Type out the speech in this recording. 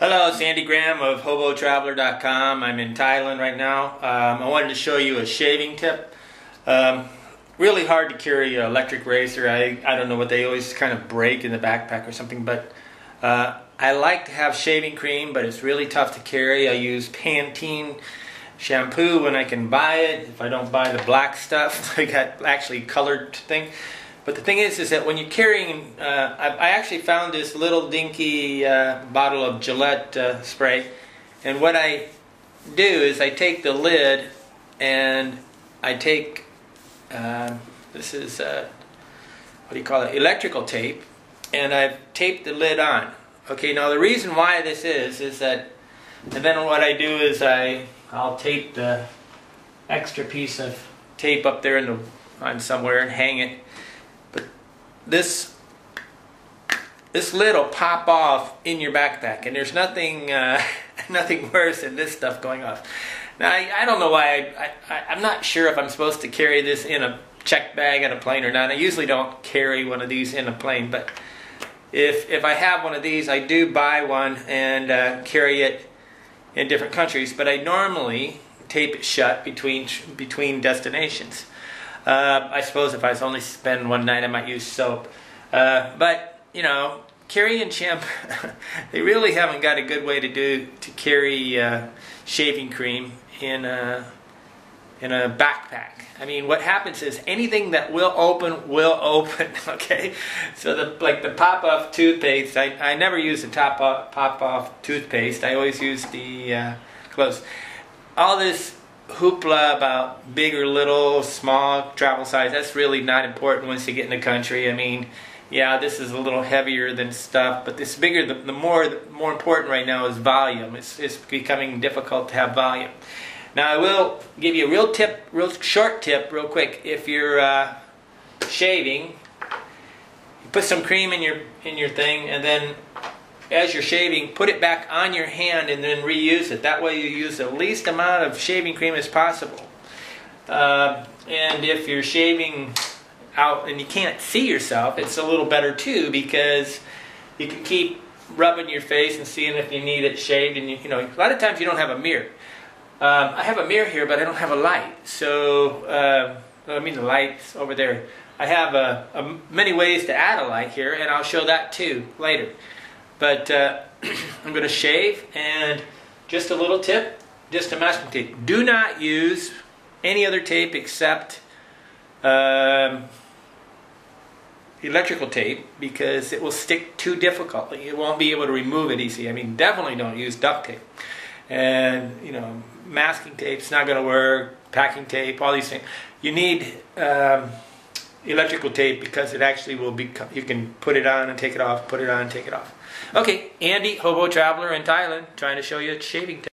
Hello, it's Andy Graham of HoboTraveler.com. I'm in Thailand right now. Um, I wanted to show you a shaving tip. Um, really hard to carry an electric razor. I, I don't know what they always kind of break in the backpack or something, but uh, I like to have shaving cream, but it's really tough to carry. I use Pantene shampoo when I can buy it. If I don't buy the black stuff, I got actually colored thing. But the thing is, is that when you're carrying, uh, I, I, actually found this little dinky uh, bottle of Gillette uh, spray, and what I do is I take the lid and I take uh, this is uh, what do you call it, electrical tape, and I've taped the lid on. Okay, now the reason why this is is that, and then what I do is I I'll tape the extra piece of tape up there in the on somewhere and hang it this this lid will pop off in your backpack, and there's nothing uh, nothing worse than this stuff going off. Now I, I don't know why I, I I'm not sure if I'm supposed to carry this in a check bag on a plane or not. I usually don't carry one of these in a plane, but if if I have one of these, I do buy one and uh, carry it in different countries. But I normally tape it shut between between destinations. Uh, I suppose if I was only spend one night, I might use soap. Uh, but you know, Carrie and Champ, they really haven't got a good way to do to carry uh, shaving cream in a in a backpack. I mean, what happens is anything that will open will open. Okay, so the like the pop off toothpaste. I I never use the top off, pop off toothpaste. I always use the uh, close. All this hoopla about big or little, small, travel size, that's really not important once you get in the country. I mean, yeah, this is a little heavier than stuff, but this bigger, the, the more the more important right now is volume. It's, it's becoming difficult to have volume. Now I will give you a real tip, real short tip, real quick. If you're uh, shaving, you put some cream in your in your thing, and then as you're shaving, put it back on your hand and then reuse it. That way you use the least amount of shaving cream as possible. Uh, and if you're shaving out and you can't see yourself, it's a little better too because you can keep rubbing your face and seeing if you need it shaved. And you, you know, a lot of times you don't have a mirror. Um, I have a mirror here, but I don't have a light. So, uh, I mean the light's over there. I have many ways to add a light here, and I'll show that too later. But uh, I'm going to shave and just a little tip, just a masking tape. Do not use any other tape except um, electrical tape because it will stick too difficultly. You won't be able to remove it easy. I mean, definitely don't use duct tape. And, you know, masking tape's not going to work, packing tape, all these things. You need um, electrical tape because it actually will be, you can put it on and take it off, put it on and take it off. Okay, Andy, Hobo Traveler in Thailand, trying to show you a shaving tape.